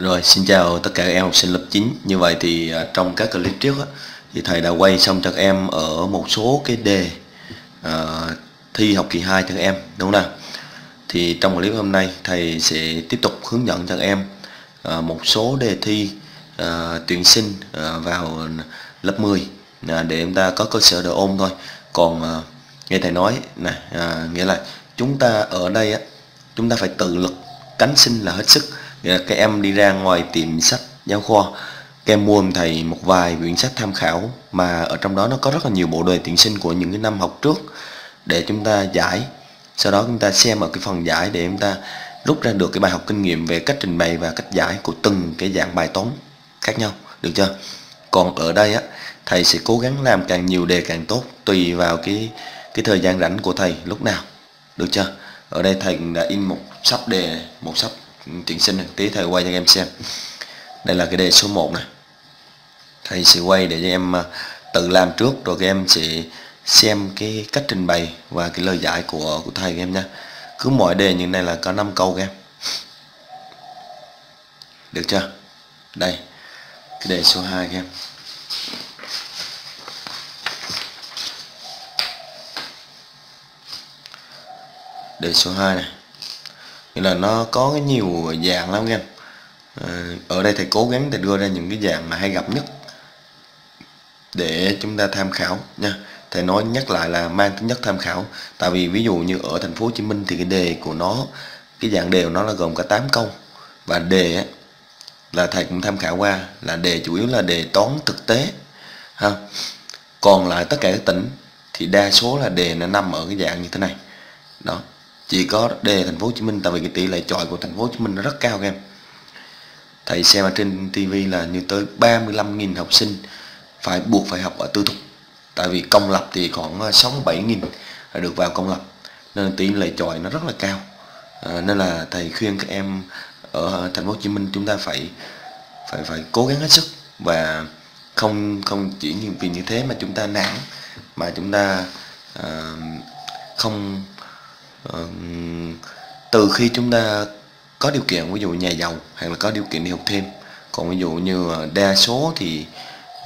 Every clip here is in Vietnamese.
Rồi xin chào tất cả các em học sinh lớp 9 Như vậy thì à, trong các clip trước á, thì thầy đã quay xong cho các em ở một số cái đề à, thi học kỳ 2 cho các em đúng không nào? Thì trong clip hôm nay thầy sẽ tiếp tục hướng dẫn cho các em à, một số đề thi à, tuyển sinh à, vào lớp 10 à, để chúng ta có cơ sở để ôn thôi. Còn à, nghe thầy nói này à, nghĩa là chúng ta ở đây á, chúng ta phải tự lực cánh sinh là hết sức nghĩa là các em đi ra ngoài tìm sách giáo khoa. Các em mua thầy một vài quyển sách tham khảo mà ở trong đó nó có rất là nhiều bộ đề tuyển sinh của những cái năm học trước để chúng ta giải. Sau đó chúng ta xem ở cái phần giải để chúng ta rút ra được cái bài học kinh nghiệm về cách trình bày và cách giải của từng cái dạng bài toán khác nhau. Được chưa? Còn ở đây á, thầy sẽ cố gắng làm càng nhiều đề càng tốt tùy vào cái cái thời gian rảnh của thầy lúc nào. Được chưa? Ở đây thầy đã in một sắp đề, một sắp tuyển sinh này. tí thầy quay cho em xem. Đây là cái đề số 1 này thầy sẽ quay để cho em à, tự làm trước, rồi các em sẽ xem cái cách trình bày và cái lời giải của của thầy các em nha. Cứ mỗi đề như này là có 5 câu các em. Được chưa? Đây, cái đề số 2 các em. Đề số 2 này nghĩa là nó có cái nhiều dạng lắm các em ờ, ở đây thầy cố gắng để đưa ra những cái dạng mà hay gặp nhất để chúng ta tham khảo nha. Thầy nói nhắc lại là mang tính chất tham khảo. Tại vì ví dụ như ở thành phố Hồ Chí Minh thì cái đề của nó, cái dạng đề của nó là gồm cả 8 câu. Và đề là thầy cũng tham khảo qua, là đề chủ yếu là đề toán thực tế, ha. Còn lại tất cả các tỉnh thì đa số là đề nó nằm ở cái dạng như thế này. Đó chỉ có đề thành phố Hồ Chí Minh tại vì cái tỷ lệ chọi của thành phố Hồ Chí Minh nó rất cao các em. Thầy xem ở trên TV là như tới 35.000 học sinh phải buộc phải học ở tư thục. Tại vì công lập thì khoảng ờ, 67 nghìn là được vào công lập. Nên tỷ lệ chọi nó rất là cao. À, nên là thầy khuyên các em ở thành phố Hồ Chí Minh chúng ta phải phải phải cố gắng hết sức và không không chỉ vì như thế mà chúng ta nản mà chúng ta à, không từ khi chúng ta có điều kiện ví dụ nhà giàu hay là có điều kiện đi học thêm. Còn ví dụ như ờ, đa số thì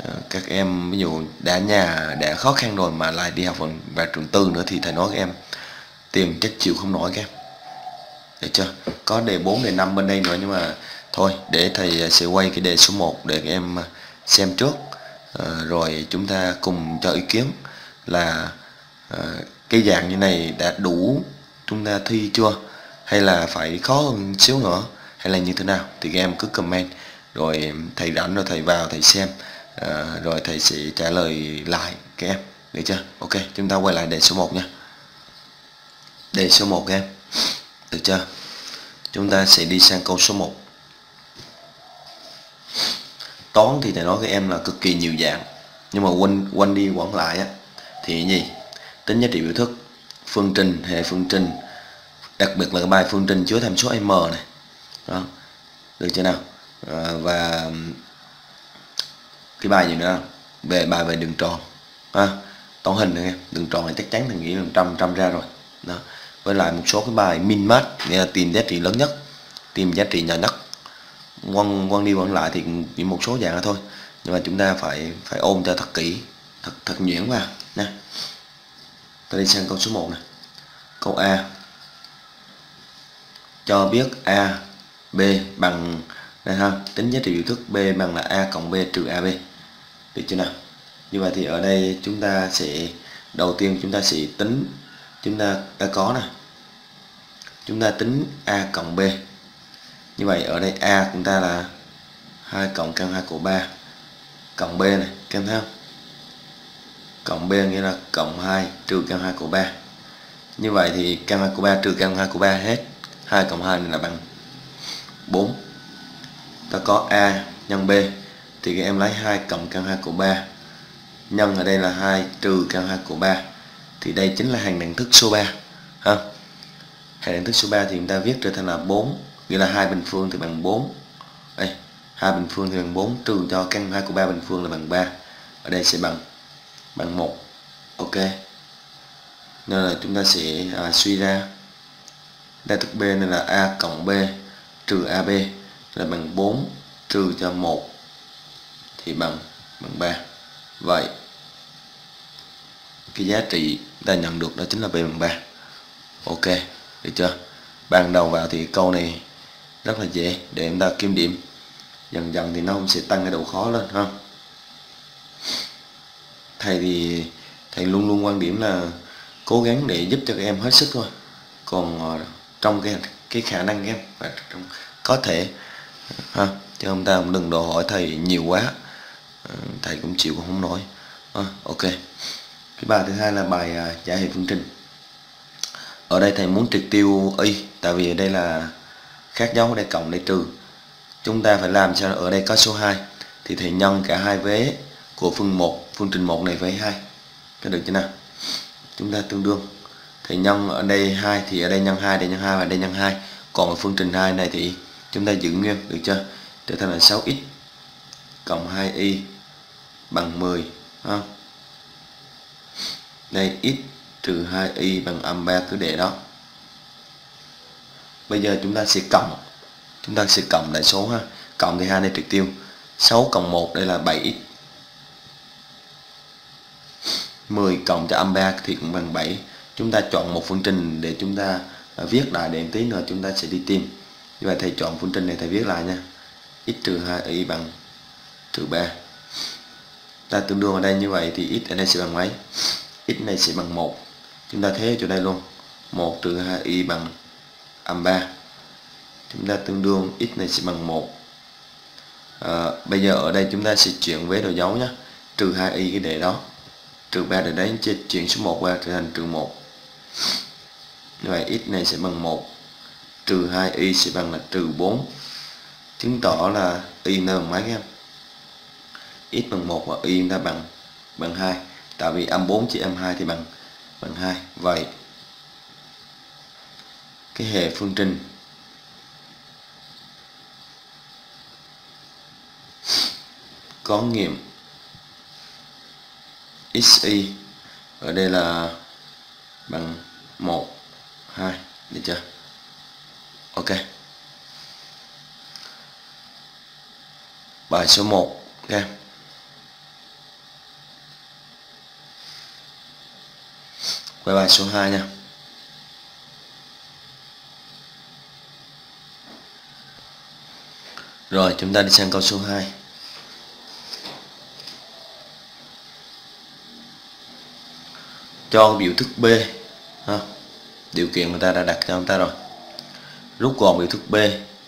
ờ, các em ví dụ đã nhà đã khó khăn rồi mà lại đi học vào trường tư nữa thì thầy nói các em tiền chắc chịu không nổi các em. Được chưa? Có đề 4 đề 5 bên đây nữa nhưng mà thôi để thầy ờ, sẽ quay cái đề số 1 để các em xem trước. À, rồi chúng ta cùng cho ý kiến là à, cái dạng như này đã đủ chúng ta thi chưa? Hay là phải khó hơn xíu nữa? Hay là như thế nào? Thì các em cứ comment. Rồi thầy rảnh rồi thầy vào thầy xem. À, rồi thầy sẽ trả lời lại các em. Được chưa? Ok chúng ta quay lại đề số 1 nha. Đề số 1 các em. Được chưa? Chúng ta sẽ đi sang câu số 1 toán thì thầy nói các em là cực kỳ nhiều dạng. Nhưng mà quanh quanh đi quẩn lại á thì gì? Tính giá trị biểu thức phương trình hệ phương trình đặc biệt là cái bài phương trình chứa tham số m này. Đó. Được chưa nào? À, và cái bài gì nữa? Về bài về đường tròn. Ha? Toán hình này đường tròn này chắc chắn thằng nghĩ là trăm trăm ra rồi. Đó. Với lại một số cái bài min max nghĩa là tìm giá trị lớn nhất tìm giá trị nhỏ nhất. Quan quan đi quan lại thì chỉ một số dạng thôi. Nhưng mà chúng ta phải phải ôn cho thật kỹ thật thật nhuyễn vào nè ta đi sang câu số 1 này câu A. Cho biết A, B bằng, đây ha, tính giá trị biểu thức B bằng là A cộng B trừ AB được chưa nào? Như vậy thì ở đây chúng ta sẽ, đầu tiên chúng ta sẽ tính, chúng ta đã có nè. Chúng ta tính a cộng b. Như vậy ở đây a của chúng ta là 2 cộng căn 2 của 3 cộng b này kèm theo cộng b nghĩa là cộng 2 trừ căn 2 của 3 như vậy thì căn 2 của 3 trừ căn 2 của 3 hết. 2 cộng 2 này là bằng 4 ta có a nhân b thì các em lấy 2 cộng căn 2 của 3 nhân ở đây là 2 trừ căn 2 của 3 thì đây chính là hàng đẳng thức số 3 ha? Hàng đẳng thức số 3 thì chúng ta viết trở thành là 4 nghĩa là hai bình phương thì bằng 4 Ê, 2 bình phương thì bằng 4 trừ cho căn 2 của 3 bình phương là bằng 3 ở đây sẽ bằng bằng 1 ok. Nên là chúng ta sẽ à, suy ra. Đa thức B nên là A cộng B trừ AB là bằng 4 trừ cho 1 thì bằng bằng 3 vậy cái giá trị ta nhận được đó chính là b bằng 3 ok được chưa? Ban đầu vào thì câu này rất là dễ để chúng ta kiếm điểm. Dần dần thì nó cũng sẽ tăng cái độ khó lên ha thầy thì thầy luôn luôn quan điểm là cố gắng để giúp cho các em hết sức thôi. Còn ờ, trong cái cái khả năng các em và trong có thể ha chứ ông ta cũng đừng đòi hỏi thầy nhiều quá. Ờ, thầy cũng chịu cũng không nổi. À, ok. Cái bài thứ hai là bài à, giải hệ phương trình. Ở đây thầy muốn triệt tiêu y tại vì ở đây là khác dấu đây cộng đây trừ. Chúng ta phải làm cho ở đây có số 2 thì thầy nhân cả hai vế của phương 1 phương trình 1 này với 2 các được chưa nào? Chúng ta tương đương. Thì nhân ở đây 2 thì ở đây nhân 2 đây nhân 2 và đây nhân 2 còn ở phương trình 2 này thì chúng ta giữ nguyên, được chưa? Trở thành là 6x cộng 2y bằng 10 ha. đây, x trừ 2y bằng âm 3 cứ để đó. Bây giờ chúng ta sẽ cộng. Chúng ta sẽ cộng đại số, ha? Cộng thì hai này trực tiêu. 6 cộng 1 đây là 7x 10 cộng cho âm 3 thì cũng bằng 7 chúng ta chọn một phương trình để chúng ta à, viết lại để tí nữa chúng ta sẽ đi tìm. Như vậy thầy chọn phương trình này thầy viết lại nha. X trừ 2y bằng trừ 3 ta tương đương ở đây như vậy thì x ở đây sẽ bằng mấy? X này sẽ bằng 1 chúng ta thế chỗ đây luôn. 1 trừ 2y bằng âm 3 chúng ta tương đương x này sẽ bằng 1 à, bây giờ ở đây chúng ta sẽ chuyển với đồ dấu nhé trừ 2y cái đề đó trừ 3 để đấy chuyển số 1 qua trở thành trừ 1 như vậy, x này sẽ bằng 1 trừ 2y sẽ bằng là trừ 4 chứng tỏ là y nó bằng mấy em? X bằng 1 và y ta bằng bằng 2 tại vì âm 4 chia âm 2 thì bằng bằng 2 vậy, cái hệ phương trình có nghiệm xy ở đây là bằng 1 2 được chưa? Ok. Bài số 1 các em quay bài số 2 nha. Rồi, chúng ta đi sang câu số 2 cho biểu thức B, ha. điều kiện người ta đã đặt cho người ta rồi. Rút gọn biểu thức B,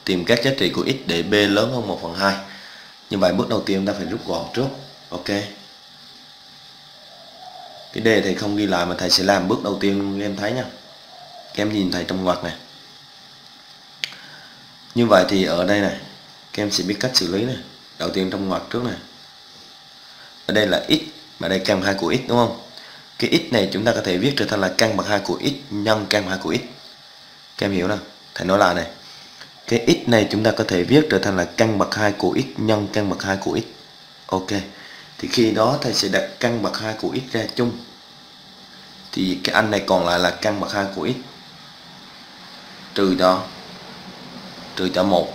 tìm các giá trị của x để B lớn hơn 1 phần 2 như vậy bước đầu tiên ta phải rút gọn trước, ok? Cái đề thầy không ghi lại mà thầy sẽ làm bước đầu tiên em thấy nha. Các em nhìn thầy trong ngoặc này như vậy thì ở đây này, các em sẽ biết cách xử lý này đầu tiên trong ngoặc trước này ở đây là x, mà đây kèm hai của x, đúng không? Cái x này chúng ta có thể viết trở thành là căn bậc 2 của x nhân căn bậc 2 của x các em hiểu không? Thầy nói lại này. Cái x này chúng ta có thể viết trở thành là căn bậc 2 của x nhân căn bậc 2 của x ok. Thì khi đó thầy sẽ đặt căn bậc 2 của x ra chung. Thì cái anh này còn lại là căn bậc 2 của x trừ cho trừ cho 1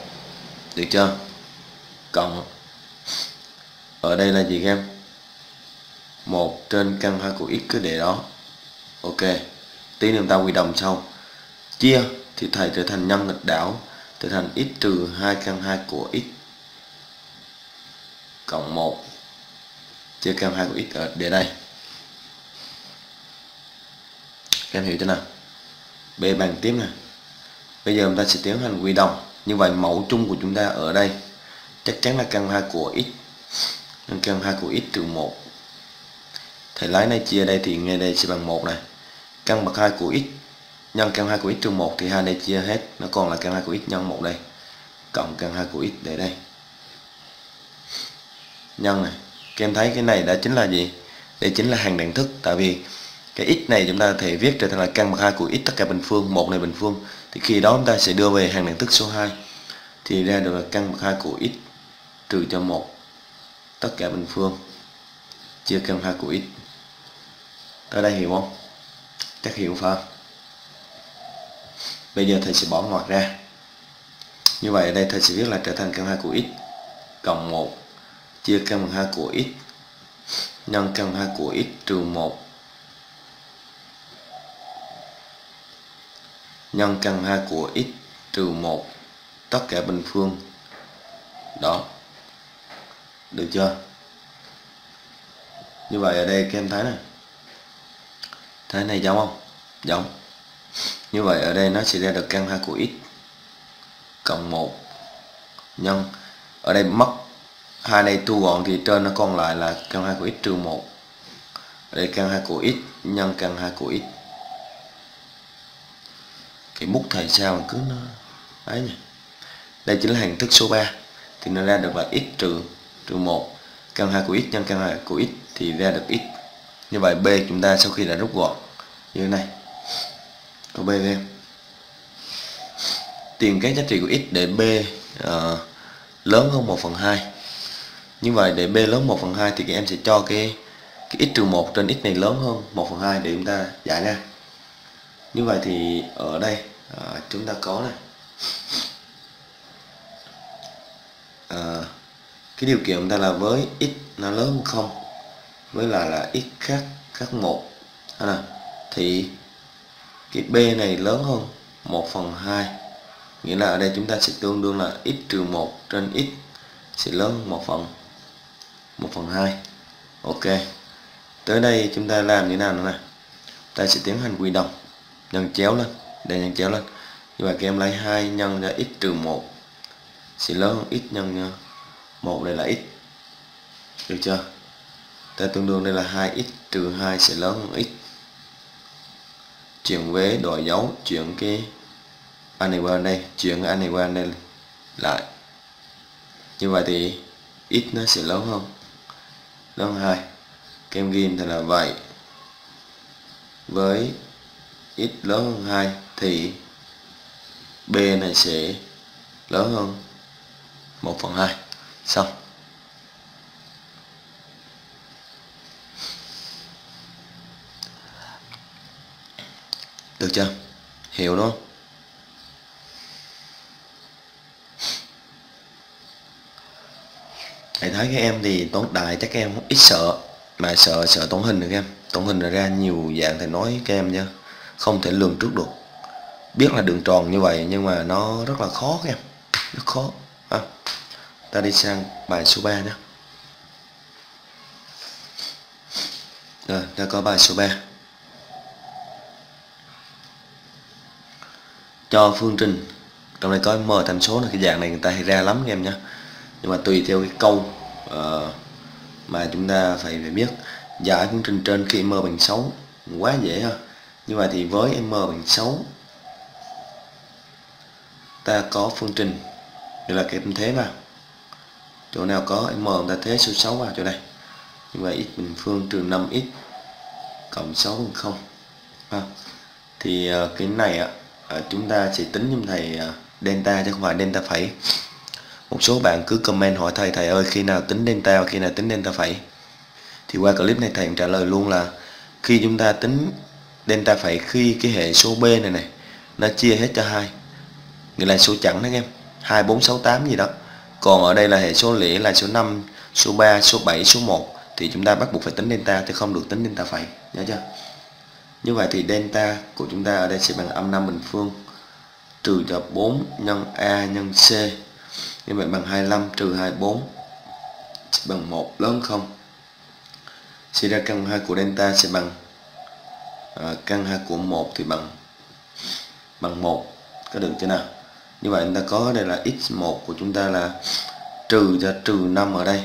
được chưa? Cộng ở đây là gì các em? 1 trên căn 2 của x cứ để đó. Ok, tí nữa ta quy đồng sau. Chia thì thầy trở thành nhân nghịch đảo, trở thành x trừ 2 căn 2 của x. Cộng 1 chia căn 2 của x ở để đây. Các em hiểu chưa nào? B bằng tiếp nè. Bây giờ chúng ta sẽ tiến hành quy đồng. Như vậy mẫu chung của chúng ta ở đây chắc chắn là căn 2 của x. Nên căn 2 của x trừ 1 thì lấy này chia đây thì ngay đây sẽ bằng 1 này. Căn bậc 2 của x nhân căn 2 của x trừ 1 thì hai này chia hết. Nó còn là căn 2 của x nhân 1 đây. Cộng căn 2 của x để đây. Nhân này, các em thấy cái này đã chính là gì? Đây chính là hàng đẳng thức. Tại vì cái x này chúng ta có thể viết trở thành là căn bậc 2 của x tất cả bình phương, một này bình phương. Thì khi đó chúng ta sẽ đưa về hàng đẳng thức số 2 thì ra được là căn bậc 2 của x trừ cho 1 tất cả bình phương. Chia căn 2 của x ở đây hiểu không? Chắc hiểu phải không? Bây giờ thầy sẽ bỏ ngoặc ra. Như vậy ở đây thầy sẽ viết là trở thành căn 2 của x cộng 1 chia căn 2 của x nhân căn 2 của x trừ 1 nhân căn 2 của x trừ 1 tất cả bình phương. Đó. Được chưa? Như vậy ở đây các em thấy này thế này giống không? Giống. Như vậy ở đây nó sẽ ra được căn 2 của x cộng 1 nhân. Ở đây mất hai này thu gọn thì trên nó còn lại là căn 2 của x trừ 1 ở đây căn 2 của x nhân căn 2 của x. Cái bút thầy sao mà cứ nó ấy nhỉ? Đây chính là hình thức số 3 thì nó ra được là x trừ trừ 1 căn 2 của x nhân căn 2 của x thì ra được x. Như vậy b chúng ta sau khi đã rút gọn như thế này. Câu b với em. Tìm các giá trị của x để b uh, lớn hơn 1 phần 2 như vậy để b lớn 1 phần 2 thì các em sẽ cho cái cái x trừ 1 trên x này lớn hơn 1 phần 2 để chúng ta giải ra. Như vậy thì ở đây uh, chúng ta có này. Uh, cái điều kiện chúng ta là với x nó lớn hơn 0 với là là x khác khác một. Nào thì cái b này lớn hơn 1 phần 2 nghĩa là ở đây chúng ta sẽ tương đương là x trừ 1 trên x sẽ lớn hơn 1 phần 1 phần 2 ok. Tới đây chúng ta làm như nào nữa nè? Ta sẽ tiến hành quy đồng. Nhân chéo lên. Để nhân chéo lên. Như vậy các em lấy 2 nhân ra x trừ 1 sẽ lớn hơn x nhân 1 đây là x. Được chưa? Ta tương đương đây là 2x trừ 2 sẽ lớn hơn x chuyển vế đổi dấu, chuyển cái anh này qua đây, chuyển anh này qua đây lại. Như vậy thì x nó sẽ lớn hơn. Lớn hai. 2 kem ghim thì là vậy. Với x lớn hơn 2 thì b này sẽ lớn hơn 1 phần 2 xong. Được chưa? Hiểu đúng không? Thầy thấy các em thì toán đại chắc các em ít sợ mà sợ sợ toán hình được em. Toán hình ra nhiều dạng thầy nói các em nha không thể lường trước được. Biết là đường tròn như vậy nhưng mà nó rất là khó các em. Rất khó. À, ta đi sang bài số 3 nhé rồi ta có bài số 3 cho phương trình. Trong này có m tham số là cái dạng này người ta hay ra lắm các em nhé nhưng mà tùy theo cái câu uh, mà chúng ta phải phải biết. Giải phương trình trên khi m bằng 6 quá dễ ha. Như vậy thì với m bằng 6 ta có phương trình. Đây là kẹp thế vào chỗ nào có m ta thế số 6 vào chỗ này. Như vậy x bình phương trừ 5x cộng 6 bằng 0 ha. thì uh, cái này ạ uh, Ờ, chúng ta sẽ tính giùm thầy ờ, delta chứ không phải delta phẩy. Một số bạn cứ comment hỏi thầy thầy ơi, khi nào tính delta khi nào tính delta phẩy? Thì qua clip này thầy trả lời luôn là khi chúng ta tính delta phẩy, khi cái hệ số b này này, nó chia hết cho hai. Nghĩa là số chẵn đó em 2 4 6 8 gì đó. Còn ở đây là hệ số lẻ là số 5 số 3 số 7 số 1 thì chúng ta bắt buộc phải tính delta thì không được tính delta phẩy. Nhớ chưa? Như vậy thì delta của chúng ta ở đây sẽ bằng âm 5 bình phương trừ cho 4 nhân A nhân C. Như vậy bằng 25 trừ 24 sẽ bằng 1 lớn 0. suy ra căn 2 của delta sẽ bằng à, căn 2 của 1 thì bằng bằng 1 có được chưa nào? Như vậy chúng ta có đây là x1 của chúng ta là trừ cho trừ 5 ở đây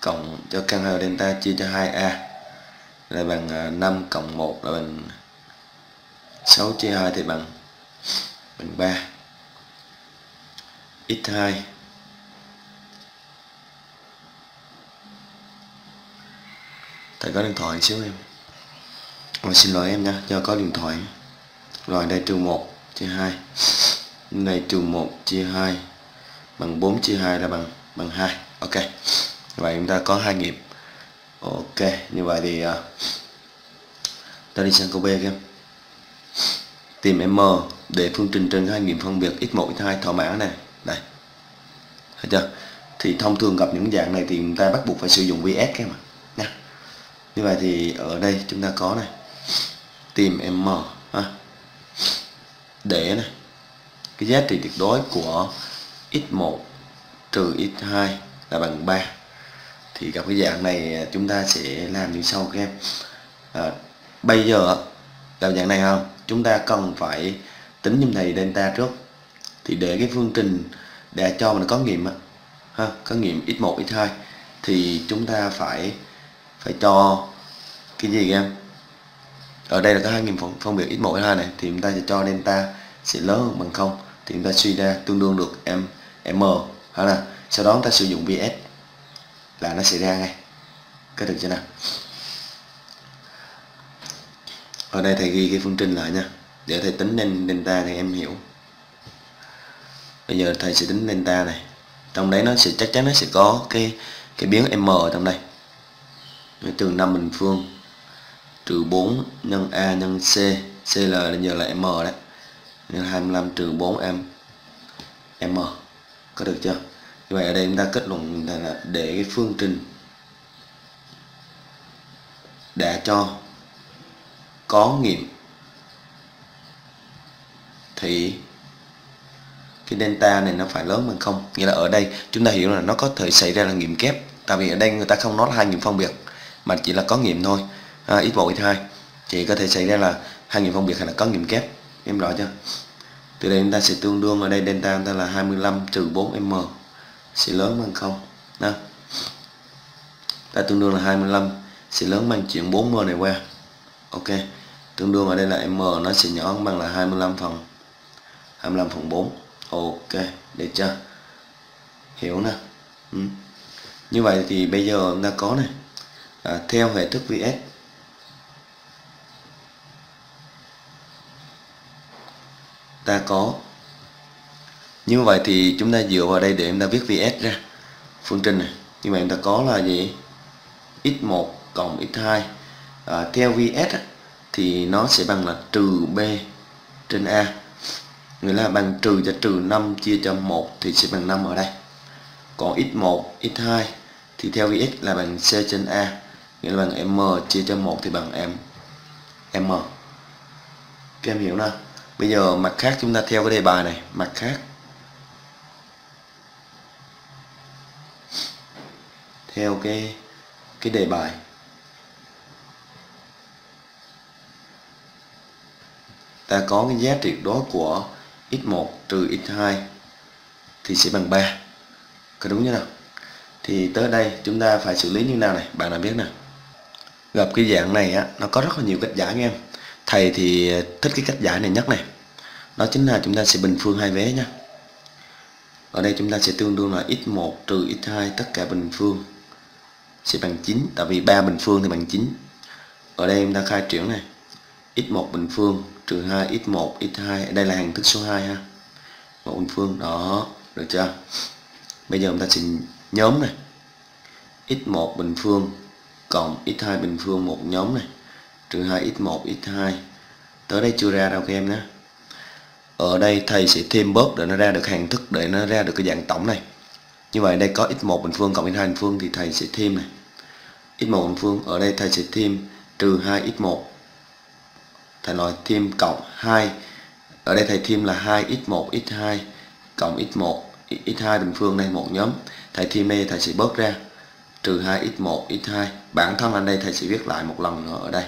cộng cho căn 2 delta chia cho 2a là bằng à, 5 cộng 1 là bằng 6 chia 2 thì bằng bằng 3 x2 thầy có điện thoại xíu em. Ôi, xin lỗi em nha cho có điện thoại. Rồi đây trừ 1 chia 2 này trừ 1 chia 2 bằng 4 chia 2 là bằng bằng 2 ok. Vậy chúng ta có hai nghiệp ok như vậy thì uh, ta đi sang câu B em tìm m để phương trình trên hai nghiệm phân biệt x1 x2 thỏa mãn này. Đây. Thấy chưa? Thì thông thường gặp những dạng này thì chúng ta bắt buộc phải sử dụng VS các mà. Nha. Như vậy thì ở đây chúng ta có này. Tìm M ha. Để này. Cái giá trị tuyệt đối của x1 trừ x2 là bằng 3 thì gặp cái dạng này à, chúng ta sẽ làm như sau các em. À, bây giờ gặp dạng này không? Chúng ta cần phải tính như thầy delta trước. Thì để cái phương trình để cho mình có nghiệm ha có nghiệm x1 x2 thì chúng ta phải phải cho cái gì em? Ở đây là có hai nghiệm phân, phân biệt x1 x2 này thì chúng ta sẽ cho delta sẽ lớn hơn bằng không. Thì chúng ta suy ra tương đương được m m hay là sau đó chúng ta sử dụng vs là nó sẽ ra ngay. Có được chưa nào. Ở đây thầy ghi cái phương trình lại nha. Để thầy tính lên delta thì em hiểu. Bây giờ thầy sẽ tính delta này. Trong đấy nó sẽ, chắc chắn nó sẽ có cái cái biến m ở trong đây. Từ 5 bình phương. Trừ 4 nhân a nhân c. C là giờ là m đấy. Nên 25 trừ 4 em m. Có được chưa? Như vậy ở đây chúng ta kết luận là để cái phương trình đã cho có nghiệm thì cái delta này nó phải lớn bằng không? Nghĩa là ở đây chúng ta hiểu là nó có thể xảy ra là nghiệm kép. Tại vì ở đây người ta không nói là hai nghiệm phân biệt mà chỉ là có nghiệm thôi. À, x1 x2 chỉ có thể xảy ra là hai nghiệm phân biệt hay là có nghiệm kép. Em rõ chưa? Từ đây chúng ta sẽ tương đương ở đây delta chúng ta là 25 trừ 4m sẽ lớn bằng không? Đó ta tương đương là 25 sẽ lớn bằng chuyển 4m này qua. Ok. Tương đương ở đây là m nó sẽ nhỏ bằng là 25 phần 25 phần 4 ok. Được chưa? Hiểu nè. Ừ. như vậy thì bây giờ chúng ta có này. À, theo hệ thức VS ta có như vậy thì chúng ta dựa vào đây để chúng ta viết VS ra. Phương trình này. Như vậy chúng ta có là gì? X1 cộng x2 à, theo VS á, thì nó sẽ bằng là trừ B trên A. Nghĩa là bằng trừ cho trừ 5 chia cho 1 thì sẽ bằng 5 ở đây. Còn x1 x2 thì theo vs là bằng C trên A. Nghĩa là bằng M chia cho 1 thì bằng M. M. Các em hiểu không bây giờ mặt khác chúng ta theo cái đề bài này. Mặt khác. Theo cái cái đề bài. Ta có cái giá trị đó của x1 trừ x2 thì sẽ bằng 3 có đúng như nào? Thì tới đây chúng ta phải xử lý như nào này? Bạn nào biết nè gặp cái dạng này á, nó có rất là nhiều cách giải nha em. Thầy thì thích cái cách giải này nhất này. Đó chính là chúng ta sẽ bình phương hai vế nha. Ở đây chúng ta sẽ tương đương là x1 trừ x2 tất cả bình phương sẽ bằng 9 tại vì 3 bình phương thì bằng 9 ở đây chúng ta khai triển này. X1 bình phương, trừ 2 x1 x2 đây là hàng thức số 2 ha. Một bình phương, đó, được chưa? Bây giờ chúng ta sẽ nhóm này. X1 bình phương cộng x2 bình phương một nhóm này. Trừ 2 x1 x2 tới đây chưa ra đâu các em nhé. Ở đây thầy sẽ thêm bớt để nó ra được hàng thức, để nó ra được cái dạng tổng này như vậy đây có x1 bình phương cộng x2 bình phương thì thầy sẽ thêm này. X1 bình phương, ở đây thầy sẽ thêm trừ 2 x1 thầy nói thêm cộng 2 ở đây thầy thêm là 2 x1 x2 cộng x1 x2 bình phương đây, một nhóm. Thầy thêm đây, thầy sẽ bớt ra. Trừ 2 x1 x2 bản thân anh đây thầy sẽ viết lại một lần nữa ở đây.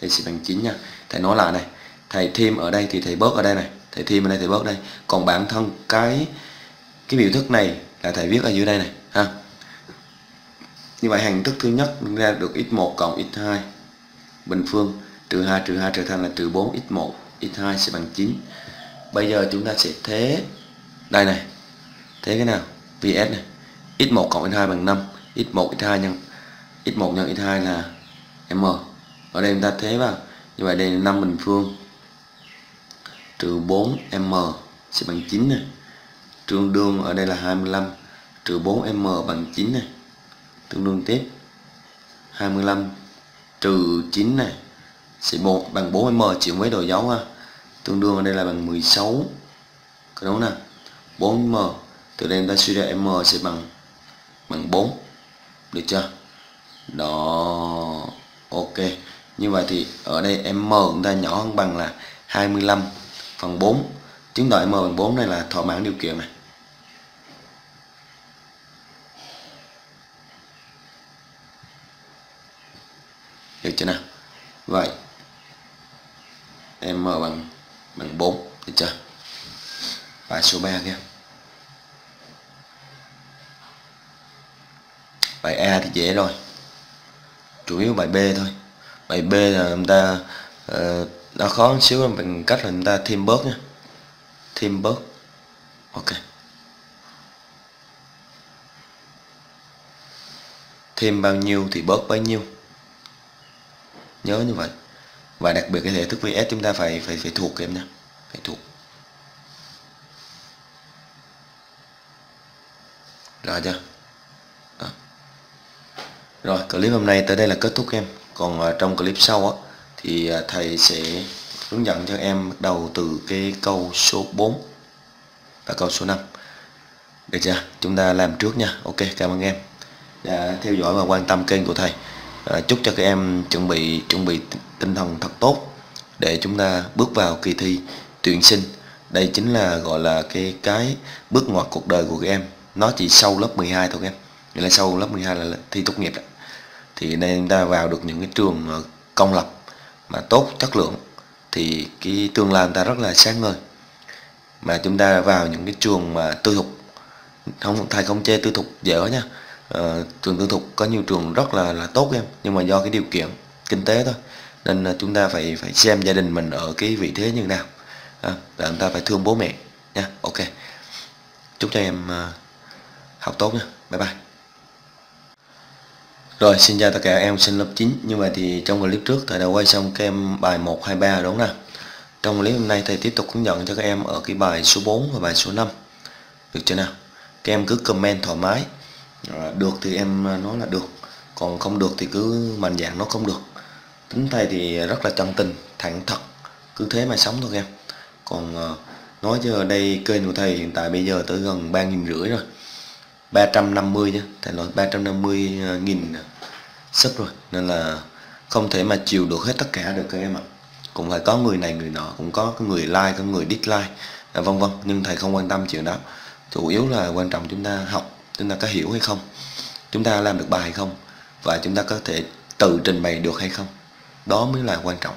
Thầy sẽ bằng 9 nha. Thầy nói lại này. Thầy thêm ở đây thì thầy bớt ở đây này. Thầy thêm ở đây, thầy bớt đây. Còn bản thân cái cái biểu thức này là thầy viết ở dưới đây này, ha. Như vậy hàng thức thứ nhất ra được x1 cộng x2 bình phương, trừ 2 trừ 2 trở thành là trừ 4 x1 x2 sẽ bằng 9 bây giờ chúng ta sẽ thế. Đây này, thế cái nào? Vs này. X1 cộng x2 bằng 5 x1 x2 nhân x1 nhân x2 là m. Ở đây chúng ta thế vào. Như vậy đây là 5 bình phương. Trừ 4m sẽ bằng 9 này tương đương ở đây là 25 trừ 4m bằng 9 này, tương đương tiếp. 25 trừ 9 này, sẽ 1 bằng 4m chuyển với đồ dấu ha? Tương đương ở đây là bằng 16 Có đúng nè 4m từ đây ta suy ra m sẽ bằng bằng 4 được chưa? Đó, ok. Như vậy thì ở đây m chúng ta nhỏ hơn bằng là 25 phần 4 chứng tỏ m bằng 4 này là thỏa mãn điều kiện này. Được chưa nào? Vậy m bằng bằng 4 được chưa? Bài số 3 kia bài A thì dễ rồi. Chủ yếu bài B thôi. Bài B là chúng ta uh, nó khó một xíu bằng cách là chúng ta thêm bớt nha. Thêm bớt. Ok. Thêm bao nhiêu thì bớt bấy nhiêu nhớ như vậy. Và đặc biệt cái thể thức VS chúng ta phải phải phải thuộc em nhé. Phải thuộc. Rồi chưa? À. rồi, clip hôm nay tới đây là kết thúc em. Còn à, trong clip sau á, thì à, thầy sẽ hướng dẫn cho em bắt đầu từ cái câu số 4 và câu số 5 được chưa? Chúng ta làm trước nha. Ok, cảm ơn em. Đã theo dõi và quan tâm kênh của thầy à, chúc cho các em chuẩn bị chuẩn bị tinh thần thật tốt để chúng ta bước vào kỳ thi tuyển sinh. Đây chính là gọi là cái cái bước ngoặt cuộc đời của các em. Nó chỉ sau lớp 12 thôi các em. Nghĩa là sau lớp 12 là thi tốt nghiệp đó. thì nên chúng ta vào được những cái trường ờ, công lập mà tốt chất lượng thì cái tương lai ta rất là sáng ngời. Mà chúng ta vào những cái trường mà tư thục không thầy không chê tư thục dở nha ờ, trường tư thục có nhiều trường rất là là tốt em nhưng mà do cái điều kiện kinh tế thôi. Nên là chúng ta phải phải xem gia đình mình ở cái vị thế như nào. À, là chúng ta phải thương bố mẹ nha. Ok. Chúc cho em uh, học tốt nha. Bye bye. Rồi xin chào tất cả em sinh lớp 9 nhưng mà thì trong clip trước thầy đã quay xong các em bài 1, 2, 3 đúng không nào? Trong clip hôm nay thầy tiếp tục hướng dẫn cho các em ở cái bài số 4 và bài số 5 Được chưa nào? Các em cứ comment thoải mái. Được thì em à, nói là được. Còn không được thì cứ mạnh dạng nó không được. Tính thầy thì rất là chân tình, thẳng thật. Cứ thế mà sống thôi em. Còn à, nói cho đây kênh của thầy hiện tại bây giờ tới gần ba nghìn rưỡi rồi. 350 nhá thầy nói 350 à, nghìn sub rồi. Nên là không thể mà chịu được hết tất cả được các em ạ. Cũng phải có người này người nọ cũng có người like có người dislike vân vân. Nhưng thầy không quan tâm chuyện đó. Chủ yếu là quan trọng chúng ta học chúng ta có hiểu hay không? Chúng ta làm được bài hay không? Và chúng ta có thể tự trình bày được hay không? Đó mới là quan trọng.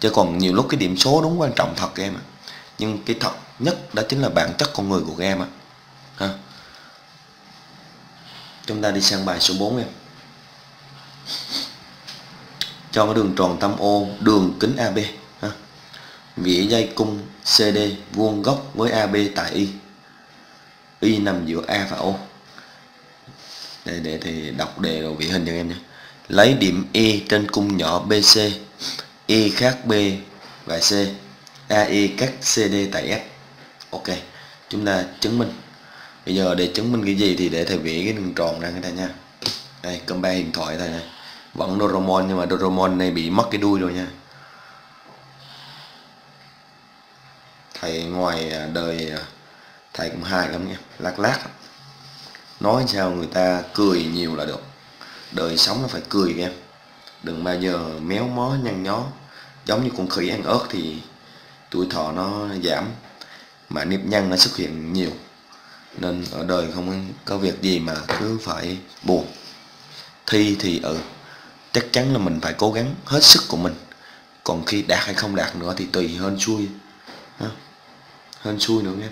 Chứ còn nhiều lúc cái điểm số đúng quan trọng thật các em ạ. Nhưng cái thật nhất đó chính là bản chất con người của các em ạ. Ha. Chúng ta đi sang bài số 4 em. Cho cái đường tròn tâm O đường kính AB ha. vỉa dây cung CD vuông góc với AB tại Y. Y nằm giữa A và O. Để để thì đọc đề rồi vẽ hình cho em nhé. Lấy điểm E trên cung nhỏ BC E khác B và C. AE cắt CD tại F. Ok, chúng ta chứng minh. Bây giờ để chứng minh cái gì thì để thầy vẽ cái đường tròn ra cái này nha. Đây cầm ba điện thoại thầy này vẫn Doraemon nhưng mà Doraemon này bị mất cái đuôi rồi nha. Thầy ngoài à, đời à, thầy cũng hài lắm nha lát lát nói sao người ta cười nhiều là được. Đời sống nó phải cười em đừng bao giờ méo mó, nhăn nhó. Giống như con khỉ ăn ớt thì tuổi thọ nó giảm, mà nếp nhăn nó xuất hiện nhiều. Nên ở đời không có việc gì mà cứ phải buồn. Thi thì ừ chắc chắn là mình phải cố gắng hết sức của mình. Còn khi đạt hay không đạt nữa thì tùy hơn xui. Hơn xui nữa em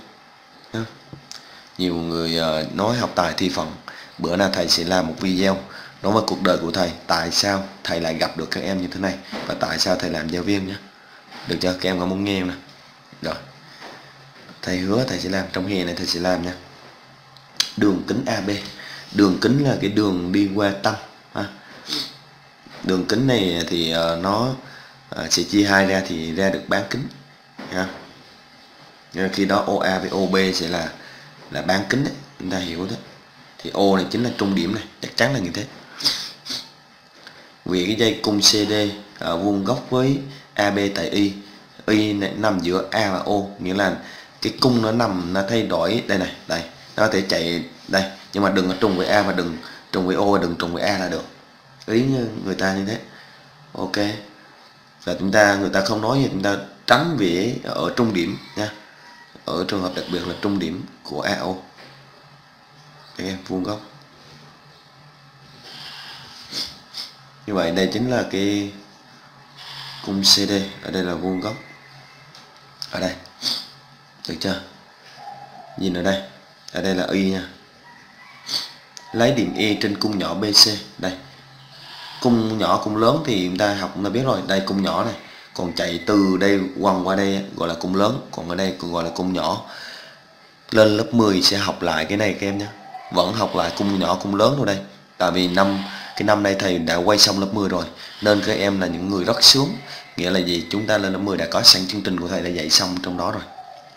nhiều người ờ, nói học tài thi phần. Bữa nào thầy sẽ làm một video nói về cuộc đời của thầy, tại sao thầy lại gặp được các em như thế này và tại sao thầy làm giáo viên nhé. Được chưa? Các em có muốn nghe không nè rồi. Thầy hứa thầy sẽ làm, trong hè này thầy sẽ làm nha. Đường kính AB đường kính là cái đường đi qua tâm, ha. đường kính này thì ờ, nó ờ, sẽ chia hai ra thì ra được bán kính, ha. Khi đó OA với OB sẽ là là bán kính đấy chúng ta hiểu đấy thì O này chính là trung điểm này chắc chắn là như thế. Vì cái dây cung CD à, vuông góc với AB tại Y Y này nằm giữa A và O nghĩa là cái cung nó nằm nó thay đổi đây này đây nó có thể chạy đây nhưng mà đừng có trùng với A và đừng trùng với O và đừng trùng với A là được. Ý như người ta như thế. Ok. Và chúng ta người ta không nói gì chúng ta tránh vỉa ở trung điểm nha ở trường hợp đặc biệt là trung điểm của AO đây em vuông góc. Như vậy, đây chính là cái cung CD ở đây là vuông góc. Ở đây. Được chưa? Nhìn ở đây. Ở đây là y nha. Lấy điểm E trên cung nhỏ BC đây. Cung nhỏ cung lớn thì chúng ta học chúng ta biết rồi. Đây cung nhỏ này còn chạy từ đây quăng qua đây gọi là cung lớn. Còn ở đây còn gọi là cung nhỏ. Lên lớp 10 sẽ học lại cái này các em nhé. Vẫn học lại cung nhỏ cung lớn thôi đây. Tại vì năm cái năm nay thầy đã quay xong lớp 10 rồi. Nên các em là những người rất sướng. Nghĩa là gì? Chúng ta lên lớp 10 đã có sẵn chương trình của thầy đã dạy xong trong đó rồi.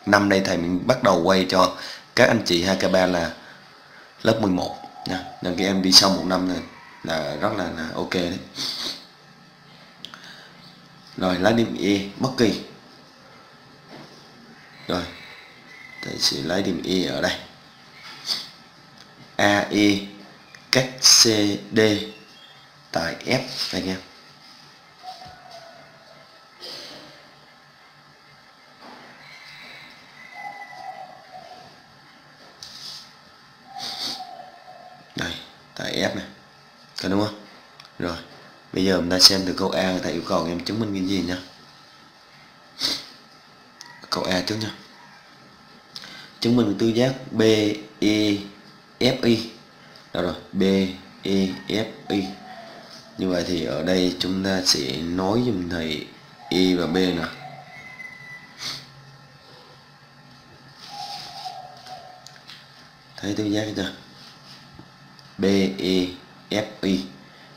Năm nay thầy mình bắt đầu quay cho các anh chị 2K3 là lớp 11 nha. Nên các em đi sau một năm này là rất là, là ok đấy rồi lấy điểm E bất kỳ. Rồi thầy sẽ lấy điểm E ở đây. AE cách CD tại F anh em đây, tại F này. Có đúng không? Rồi bây giờ chúng ta xem từ câu A, người ta yêu cầu em chứng minh cái gì nhá? Câu A trước nha chứng minh tứ giác B E F, I. Đó rồi, B E F, I. Như vậy thì ở đây chúng ta sẽ nói dùm thầy E và B nè. Thấy tứ giác chưa? B E F, I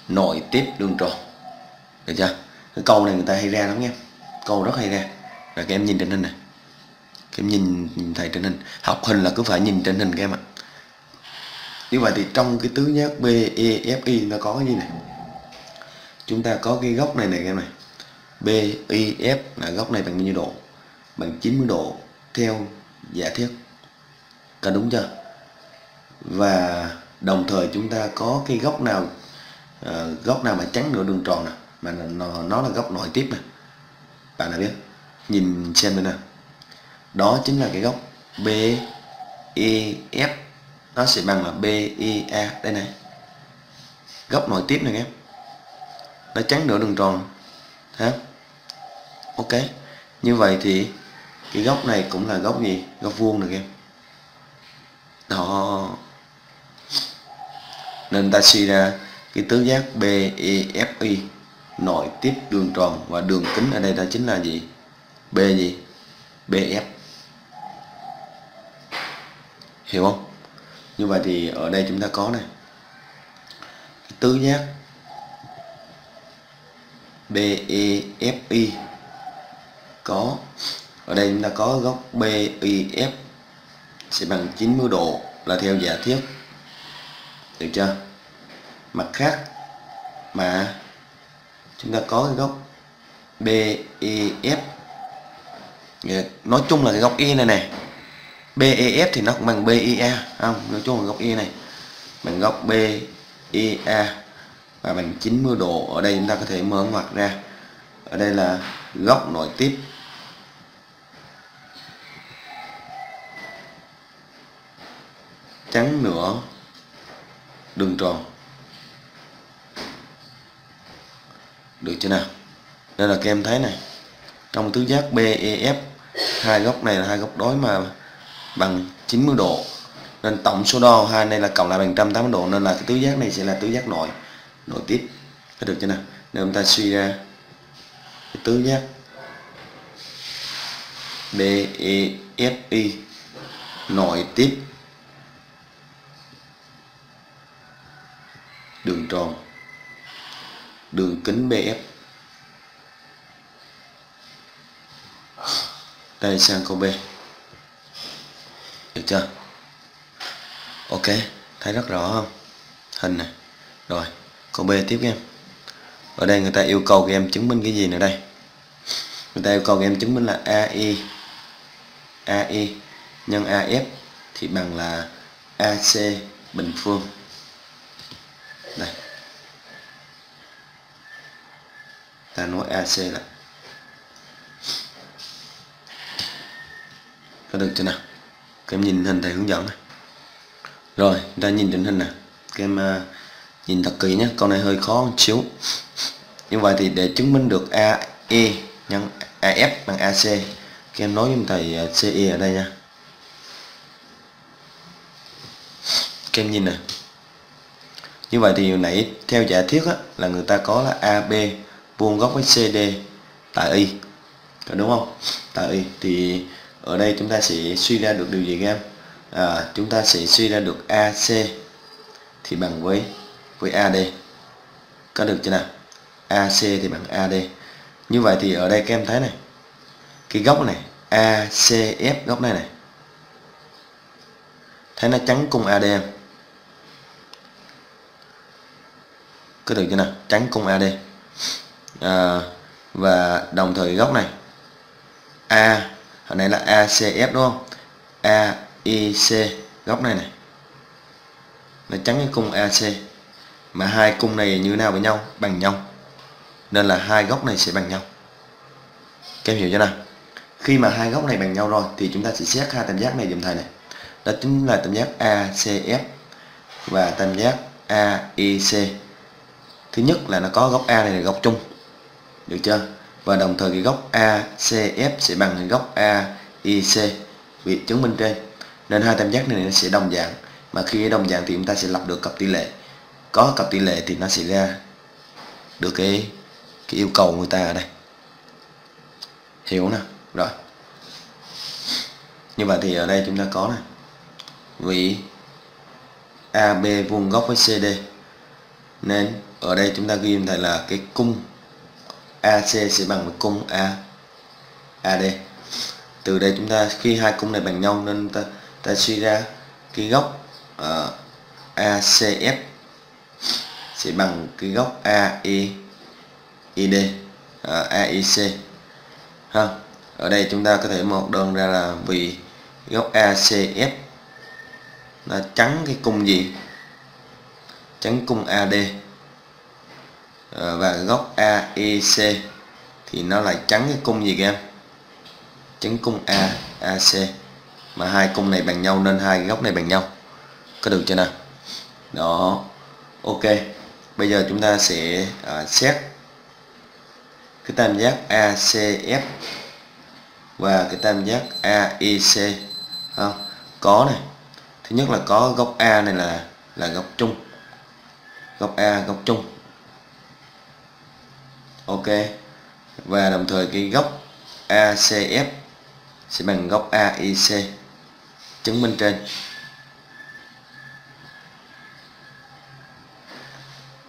nội tiếp đường tròn. Được chưa? Cái câu này người ta hay ra lắm nha. Câu rất hay ra. Là các em nhìn trên hình này. Các em nhìn, nhìn thầy trên hình. Học hình là cứ phải nhìn trên hình các em ạ. Như vậy thì trong cái tứ giác B E F nó có cái gì này? Chúng ta có cái góc này này các em này. B F là góc này bằng bao nhiêu độ? Bằng 90 độ theo giả thiết có đúng chưa? Và đồng thời chúng ta có cái góc nào Ờ, uh, góc nào mà trắng nửa đường tròn nè. Mà nó, nó là góc nội tiếp nè. Bạn nào biết. Nhìn xem bên nào. Đó chính là cái góc B E F. Nó sẽ bằng là B E A. Đây này. Góc nội tiếp này em. Nó trắng nửa đường tròn. Ha ok. Như vậy thì cái góc này cũng là góc gì? Góc vuông được em. Đó. Nên ta suy ra cái tứ giác BEFI nội tiếp đường tròn và đường kính ở đây đó chính là gì? B gì? BF hiểu không? Như vậy thì ở đây chúng ta có này. Cái tứ giác BEFI có, ở đây chúng ta có góc BEF sẽ bằng 90 độ là theo giả thiết được chưa? Mặt khác mà chúng ta có cái góc BEF dạ, nói chung là cái góc Y này này BEF thì nó cũng bằng BEA không? Nói chung là góc Y này bằng góc BEA và bằng 90 độ. Ở đây chúng ta có thể mở ngoặc ra. Ở đây là góc nội tiếp. Trắng nửa đường tròn. Được chưa nào? Đây là các em thấy này, trong tứ giác BEF hai góc này là hai góc đối mà bằng 90 độ. Nên tổng số đo hai này là cộng lại bằng 180 độ, nên là cái tứ giác này sẽ là tứ giác nội nội tiếp được chưa nào? Nên chúng ta suy ra cái tứ giác BEFI nội tiếp đường tròn đường kính BF đây, sang câu B. Được chưa? Ok, thấy rất rõ không? Hình này rồi câu B tiếp em ở đây người ta yêu cầu các em chứng minh cái gì nữa đây? Người ta yêu cầu các em chứng minh là AI AE nhân AF thì bằng là AC bình phương. Đây. Ta nói AC là có được chưa nào? Các em nhìn hình thầy hướng dẫn này. Rồi ta nhìn trên hình nè. Các em uh, nhìn thật kỹ nhé. Câu này hơi khó một xíu. Như vậy thì để chứng minh được AE nhân AF bằng AC các em nói với thầy à, uh, CE ở đây nha. Các em nhìn nè. Như vậy thì nãy theo giả thiết á, là người ta có là AB vuông góc với CD tại Y. Có đúng không? Tại Y. Thì ở đây chúng ta sẽ suy ra được điều gì các em? À, chúng ta sẽ suy ra được AC thì bằng với với AD có được chưa nào? AC thì bằng AD như vậy thì ở đây các em thấy này cái góc này ACF góc này này. Thấy nó trắng cùng AD em có được chưa nào? Trắng cùng AD à, và đồng thời góc này. A hồi nãy là ACF đúng không? AIC góc này này. Nó trắng cái cung AC mà hai cung này như nào với nhau? Bằng nhau. Nên là hai góc này sẽ bằng nhau. Các em hiểu chưa nào? Khi mà hai góc này bằng nhau rồi thì chúng ta sẽ xét hai tam giác này dùm thầy này. Đó chính là tam giác ACF và tam giác AIC thứ nhất là nó có góc A này là góc chung được chưa? Và đồng thời cái góc ACF sẽ bằng cái góc AIC bị chứng minh trên. Nên hai tam giác này nó sẽ đồng dạng. Mà khi đồng dạng thì chúng ta sẽ lập được cặp tỷ lệ. Có cặp tỷ lệ thì nó sẽ ra được cái cái yêu cầu người ta ở đây. Hiểu nè? Rồi. Như vậy thì ở đây chúng ta có này vị AB vuông góc với CD nên ở đây chúng ta ghi thầy là cái cung AC sẽ bằng với cung A. AD từ đây chúng ta khi hai cung này bằng nhau nên ta, ta suy ra cái góc ờ, uh, ACF sẽ bằng cái góc AE ID uh, ờ, AIC e, ha. Ở đây chúng ta có thể một đơn ra là vì góc ACF là trắng cái cung gì? Trắng cung AD Ờ, và góc AEC thì nó lại trắng cái cung gì các em? Trắng cung A AC mà hai cung này bằng nhau nên hai góc này bằng nhau. Có được chưa nào? Đó ok. Bây giờ chúng ta sẽ uh, xét cái tam giác ACF và cái tam giác AEC không? Ờ, có này. Thứ nhất là có góc A này là là góc chung góc A góc chung ok. Và đồng thời cái góc ACF sẽ bằng góc AIC chứng minh trên.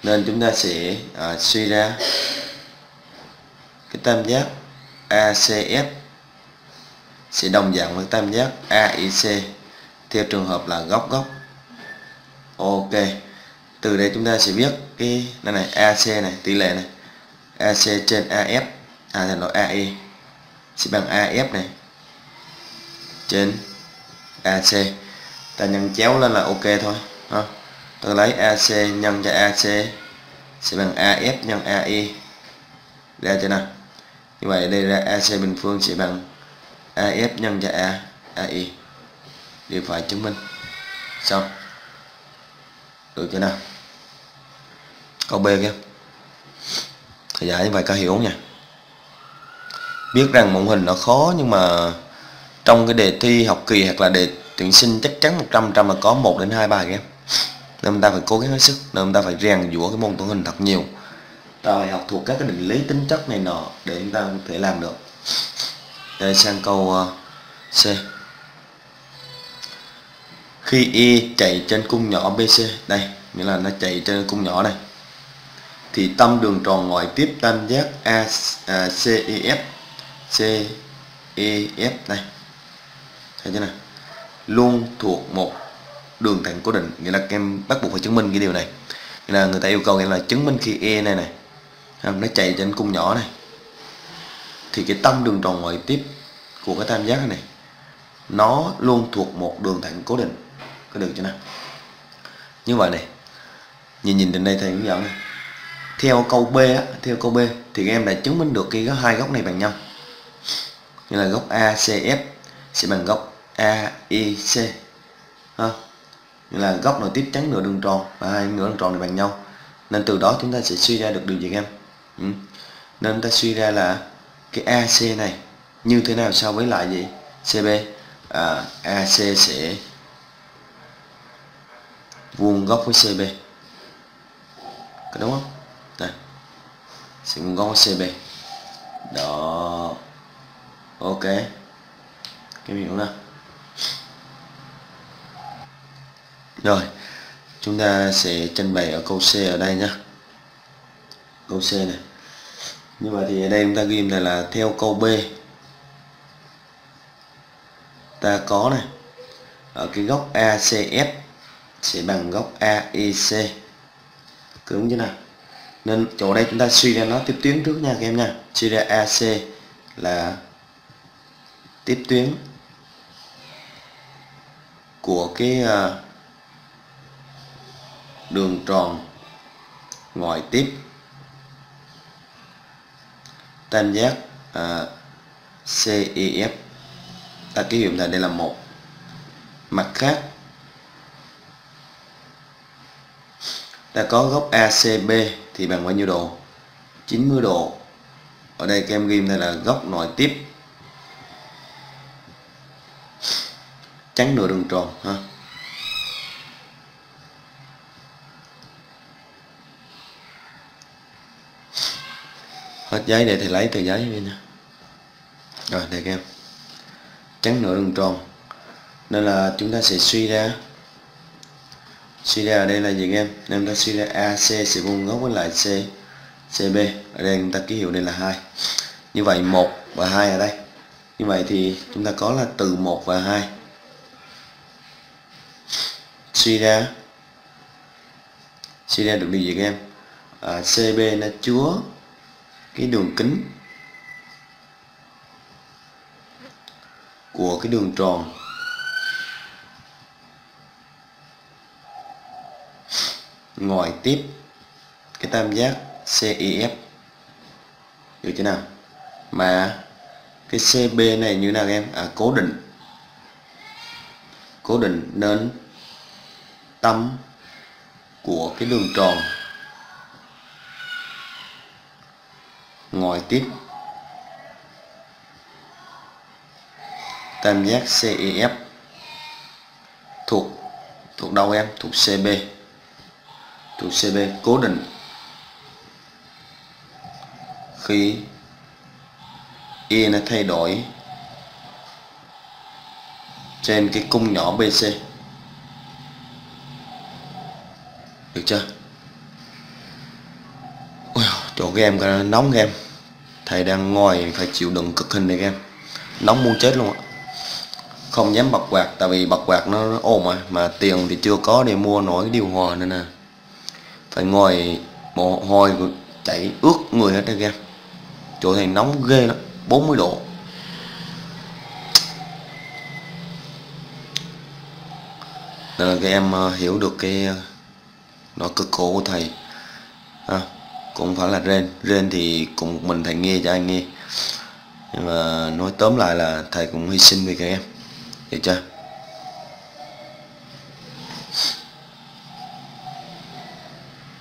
Nên chúng ta sẽ à, suy ra cái tam giác ACF sẽ đồng dạng với tam giác AIC theo trường hợp là góc góc ok. Từ đây chúng ta sẽ viết cái này này AC này tỷ lệ này. AC trên AF à thành loại AE sẽ bằng AF này. Trên AC ta nhân chéo lên là ok thôi, ha. tôi lấy AC nhân cho AC sẽ bằng AF nhân AE ra cho nào? Như vậy đây ra AC bình phương sẽ bằng AF nhân cho A AE đều phải chứng minh. Xong. Được chưa nào? Câu B kia giải như vậy có hiểu nha. Biết rằng môn hình nó khó, nhưng mà trong cái đề thi học kỳ hoặc là đề tuyển sinh chắc chắn 100 trăm là có 1 đến 2 bài em. Nên chúng ta phải cố gắng hết sức, nên chúng ta phải rèn giũa cái môn toán hình thật nhiều. Ta phải học thuộc các cái định lý tính chất này nọ để chúng ta có thể làm được. Đây sang câu ờ, C. Khi Y chạy trên cung nhỏ BC đây, nghĩa là nó chạy trên cung nhỏ này thì tâm đường tròn ngoại tiếp tam giác A, à, CEF e, này. Thấy chưa nào? Luôn thuộc một đường thẳng cố định nghĩa là em bắt buộc phải chứng minh cái điều này. Nghĩa là người ta yêu cầu nghĩa là chứng minh khi E này này. Nó chạy trên cung nhỏ này. Thì cái tâm đường tròn ngoại tiếp của cái tam giác này nó luôn thuộc một đường thẳng cố định. Có được chưa nào? Như vậy này nhìn nhìn đến đây thầy hướng dẫn này theo câu B á, theo câu B thì các em đã chứng minh được cái hai góc này bằng nhau. Như là góc ACF sẽ bằng góc AEC ha? Như là góc nội tiếp chắn nửa đường tròn và hai nửa đường tròn này bằng nhau. Nên từ đó chúng ta sẽ suy ra được điều gì các em? Ừ. nên ta suy ra là cái AC này như thế nào so với lại gì? CB à, AC sẽ vuông góc với CB có đúng không? Sẽ vuông góc CB đó. Ok. Cái hiểu nè rồi, chúng ta sẽ trình bày ở câu C ở đây nhá. Câu C này. Nhưng mà thì ở đây chúng ta ghi này là theo câu B. Ta có này. Ở cái góc ACF sẽ bằng góc AEC cứ như nào? Nên chỗ đây chúng ta suy ra nó tiếp tuyến trước nha các em nha. Suy ra AC là tiếp tuyến của cái ờ, đường tròn ngoại tiếp. Tam giác à, CEF ta ký hiệu là đây là một. Mặt khác ta có góc ACB thì bằng bao nhiêu độ? 90 độ. Ở đây các em ghi đây là góc nội tiếp. Chắn nửa đường tròn, ha. Hết giấy để thì lấy từ giấy đi nha. Rồi đây các em chắn nửa đường tròn. Nên là chúng ta sẽ suy ra Syria ở đây là gì các em? Nên ta Syria AC sẽ vuông góc với lại C CB ở đây chúng ta ký hiệu đây là 2. như vậy 1 và 2 ở đây. Như vậy thì chúng ta có là từ 1 và 2 Syria. Syria được điều gì các em? À, CB nó chứa cái đường kính của cái đường tròn. Ngồi tiếp. Cái tam giác CEF được chưa nào? Mà cái CB này như nào em? À cố định. Cố định nên tâm của cái đường tròn. Ngoài tiếp. Tam giác CEF thuộc thuộc đâu em? Thuộc CB thuộc CB cố định. Khi Y nó thay đổi trên cái cung nhỏ BC được chưa? Ui, chỗ game cái nóng game thầy đang ngồi phải chịu đựng cực hình này game nóng muốn chết luôn ạ không dám bật quạt tại vì bật quạt nó ồn mà. Mà tiền thì chưa có để mua nổi cái điều hòa nên nè phải ngồi mồ hôi chảy ướt người hết đây em chỗ này nóng ghê lắm 40 độ. Nên là các em ờ, hiểu được cái ờ, nó cực khổ của thầy. À, cũng phải là rên rên thì cũng mình thầy nghe cho anh nghe. Nhưng mà nói tóm lại là thầy cũng hy sinh vì các em. Hiểu chưa?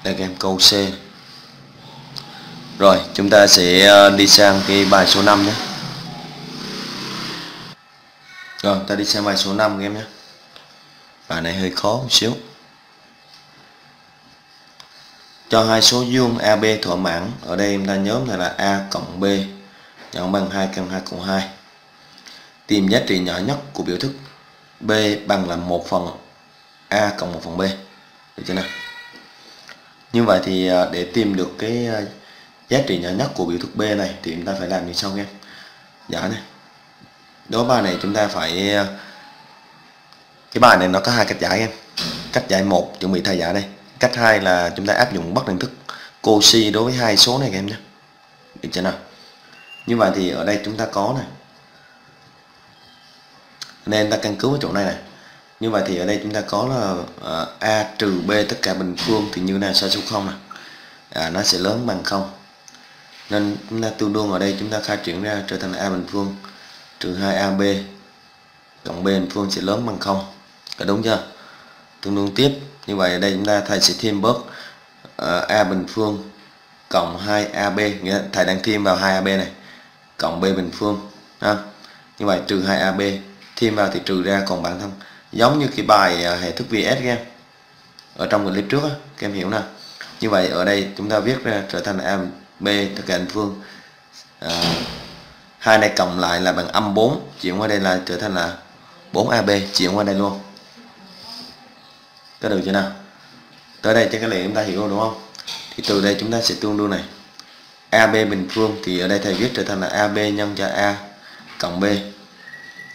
Là game câu C. Rồi, chúng ta sẽ ờ, đi sang cái bài số 5 nhé. Rồi, ta đi sang bài số 5 các em nhé. Bài này hơi khó một xíu. Cho hai số vuông AB thỏa mãn, ở đây em ta nhớ là A cộng B nhỏ bằng 2 căn 2 cộng 2 tìm giá trị nhỏ nhất của biểu thức B bằng là 1 phần A cộng 1 phần B. Được chưa nào? Như vậy thì à, để tìm được cái à, giá trị nhỏ nhất của biểu thức B này thì chúng ta phải làm như sau em dạ này. Đối bài này chúng ta phải à, cái bài này nó có hai cách giải em cách giải một, chuẩn bị thay giải đây. Cách hai là chúng ta áp dụng bất định thức Cauchy đối với hai số này các em nhé. Được chưa nào? Như vậy thì ở đây chúng ta có này. Nên ta căn cứ vào chỗ này này như vậy thì ở đây chúng ta có là uh, a trừ b tất cả bình phương thì như nào? Sai số không này à, nó sẽ lớn bằng không. Nên chúng ta tương đương ở đây chúng ta khai triển ra trở thành a bình phương trừ 2ab cộng b bình phương sẽ lớn bằng không. Có đúng chưa? Tương đương tiếp. Như vậy ở đây chúng ta thầy sẽ thêm bớt uh, a bình phương cộng 2ab nghĩa thầy đang thêm vào 2ab này cộng b bình phương ha. như vậy trừ 2ab thêm vào thì trừ ra còn bản thân giống như cái bài à, hệ thức VS các em ở trong clip trước á, các em hiểu nè. như vậy ở đây chúng ta viết ra trở thành em b thực hành bình phương à, hai này cộng lại là bằng âm 4 chuyển qua đây là trở thành là 4ab chuyển qua đây luôn. Có được chưa nào? Tới đây chắc cái này chúng ta hiểu rồi đúng không? Thì từ đây chúng ta sẽ tương đương này. AB bình phương thì ở đây thầy viết trở thành là AB nhân cho A cộng B.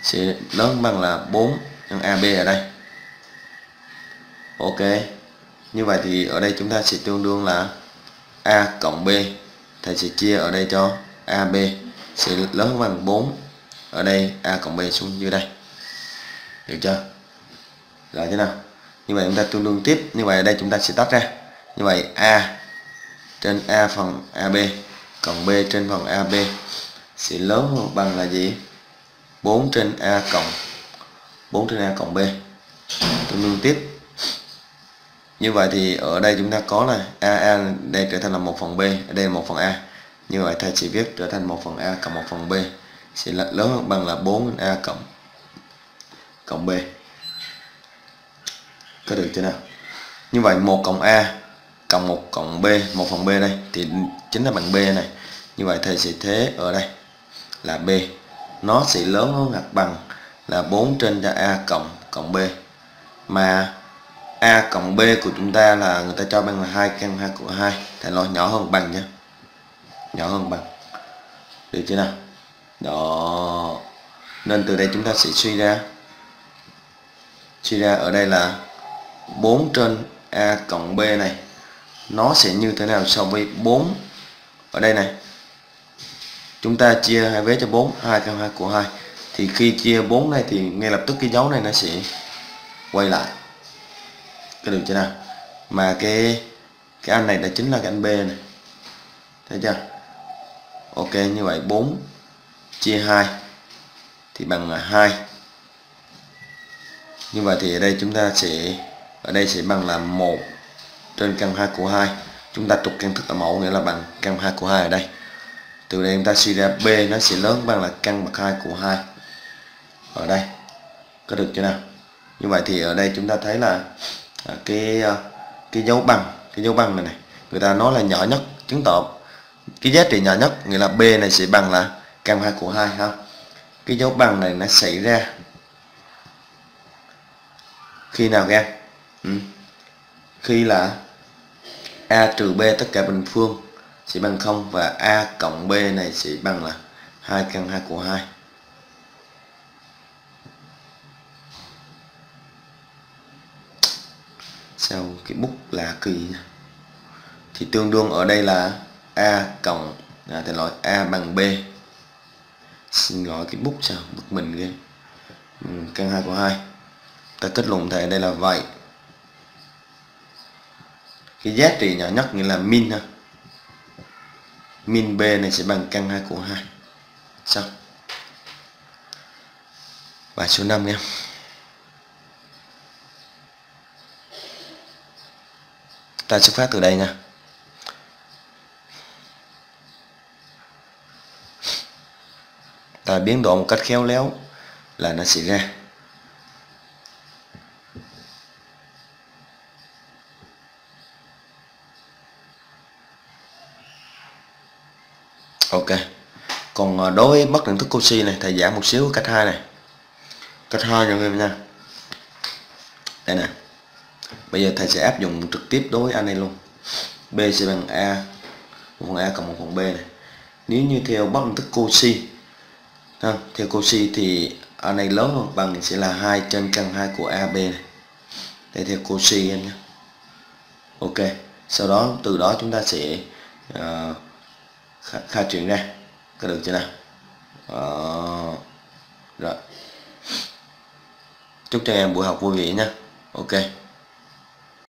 Sẽ lớn bằng là 4 nhân AB ở đây. Ok. Như vậy thì ở đây chúng ta sẽ tương đương là A cộng B. Thầy sẽ chia ở đây cho AB sẽ lớn bằng 4 ở đây A cộng B xuống dưới đây. Được chưa? Rồi thế nào? Như vậy chúng ta tương đương tiếp. Như vậy ở đây chúng ta sẽ tách ra. Như vậy A trên A phần AB cộng B trên phần AB sẽ lớn hơn bằng là gì? 4 trên A cộng 4 trên A cộng B. Tương đương tiếp. Như vậy thì ở đây chúng ta có là a a đây trở thành là 1 phần B ở đây là 1 phần A. Như vậy thầy chỉ viết trở thành 1 phần A cộng 1 phần B, sẽ là lớn hơn bằng là 4 A cộng cộng B. Có được chưa nào? Như vậy 1 cộng A cộng 1 cộng B 1 phần B đây, thì chính là bằng B này. Như vậy thầy sẽ thế ở đây là B. Nó sẽ lớn hơn hoặc bằng là 4 trên cho A cộng cộng B. Mà A cộng B của chúng ta là người ta cho bằng là 2 căn 2 của 2 thành nói nhỏ hơn bằng nhé. Nhỏ hơn bằng. Được chưa nào? Đó. Nên từ đây chúng ta sẽ suy ra. Suy ra ở đây là 4 trên A cộng B này, nó sẽ như thế nào so với 4 ở đây này. Chúng ta chia hai vế cho 4 2 căn 2 của 2 thì khi chia 4 này thì ngay lập tức cái dấu này nó sẽ quay lại. Cái được chưa nào? Mà cái cái anh này đã chính là cái anh B này. Thấy chưa? Ok, như vậy 4 chia 2 thì bằng à, 2 như vậy thì ở đây chúng ta sẽ, ở đây sẽ bằng là 1 trên căn 2 của 2 chúng ta trục căn thức ở mẫu nghĩa là bằng căn 2 của 2 ở đây. Từ đây chúng ta suy ra B nó sẽ lớn bằng là căn bậc 2 của 2 ở đây. Có được chưa nào? Như vậy thì ở đây chúng ta thấy là à, cái à, cái dấu bằng, cái dấu bằng này này, người ta nói là nhỏ nhất chứng tỏ, cái giá trị nhỏ nhất, nghĩa là B này sẽ bằng là căn 2 của 2 ha. Cái dấu bằng này nó xảy ra khi nào các em ừ. khi là a trừ b tất cả bình phương sẽ bằng 0 và a cộng b này sẽ bằng là 2 căn 2 của 2 sao cái bút là kỳ thì tương đương ở đây là a cộng à, thì loại a bằng b. Xin gọi cái bút sao bực mình ghê. Ừ, căn hai của hai. Ta kết luận thể đây là vậy. Cái giá trị nhỏ nhất nghĩa là min ha. Min b này sẽ bằng căn hai của hai. Xong. Bài số 5 em ta xuất phát từ đây nha. Ta biến đổi một cách khéo léo là nó sẽ ra. Ok. Còn à, đối với bất định thức oxy này, thầy giảm một xíu cách hai này. Cách hai cho em nha. Đây nè bây giờ thầy sẽ áp dụng trực tiếp đối với anh này luôn. B sẽ bằng a một phần a cộng một phần b này. Nếu như theo bất định thức Cauchy ha, theo Cauchy thì a này lớn hơn bằng sẽ là 2 trên căn 2 của AB này. Đây theo Cauchy anh nhé. Ok sau đó từ đó chúng ta sẽ uh, khai triển ra. Có được chưa nào? Uh, rồi. Chúc cho em buổi học vui vẻ nha ok.